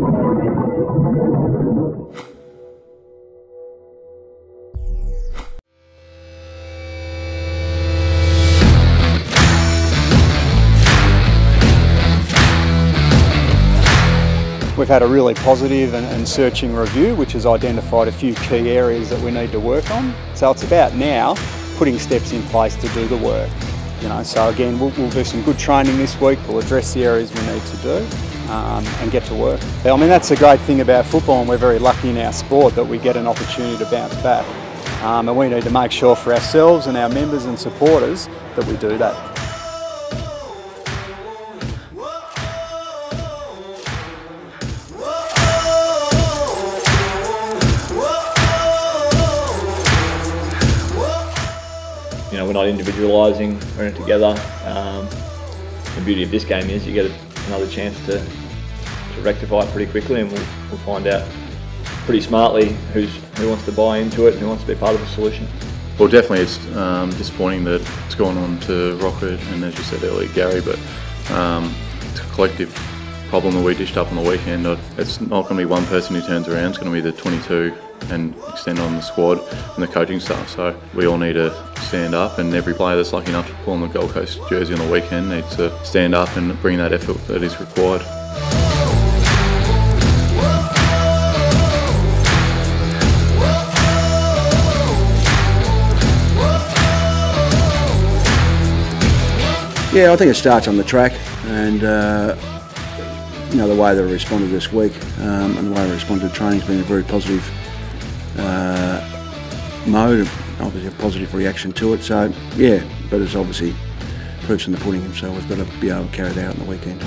We've had a really positive and, and, searching review which has identified a few key areas that we need to work on. So it's about now putting steps in place to do the work. You know, so again, we'll, we'll do some good training this week. We'll address the areas we need to do um, and get to work. I mean, that's a great thing about football and we're very lucky in our sport that we get an opportunity to bounce back. Um, and we need to make sure for ourselves and our members and supporters that we do that. You know, we're not individualising, we're in it together. Um, the beauty of this game is you get another chance to, to rectify it pretty quickly and we'll, we'll find out pretty smartly who's, who wants to buy into it and who wants to be part of the solution. Well, definitely it's um, disappointing that it's gone on to Rocket and, as you said earlier, Gary, but um, it's a collective problem that we dished up on the weekend. It's not going to be one person who turns around, it's going to be the 22 and extend on the squad and the coaching staff. So we all need to stand up and every player that's lucky enough to pull on the Gold Coast jersey on the weekend needs to stand up and bring that effort that is required. Yeah, I think it starts on the track and uh, you know the way they responded this week um, and the way they responded to training has been a very positive uh, mode, obviously a positive reaction to it. So yeah, but it's obviously proofs in the pudding, so we've got to be able to carry it out on the weekend.